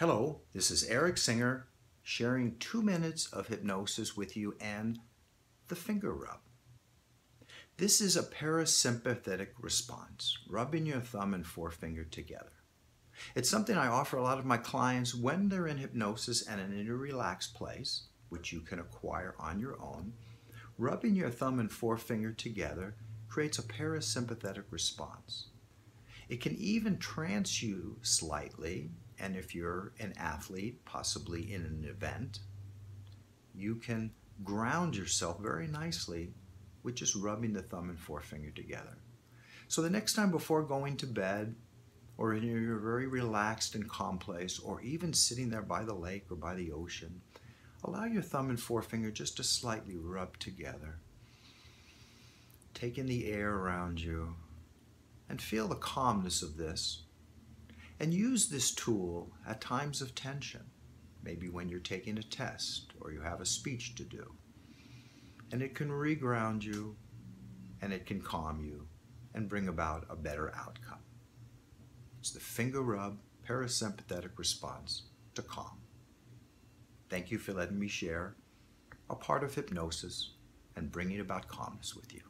Hello, this is Eric Singer sharing two minutes of hypnosis with you and the finger rub. This is a parasympathetic response, rubbing your thumb and forefinger together. It's something I offer a lot of my clients when they're in hypnosis and in a relaxed place, which you can acquire on your own. Rubbing your thumb and forefinger together creates a parasympathetic response. It can even trance you slightly and if you're an athlete, possibly in an event, you can ground yourself very nicely with just rubbing the thumb and forefinger together. So the next time before going to bed, or in your very relaxed and calm place, or even sitting there by the lake or by the ocean, allow your thumb and forefinger just to slightly rub together. Take in the air around you and feel the calmness of this and use this tool at times of tension, maybe when you're taking a test or you have a speech to do. And it can reground you and it can calm you and bring about a better outcome. It's the finger rub parasympathetic response to calm. Thank you for letting me share a part of hypnosis and bringing about calmness with you.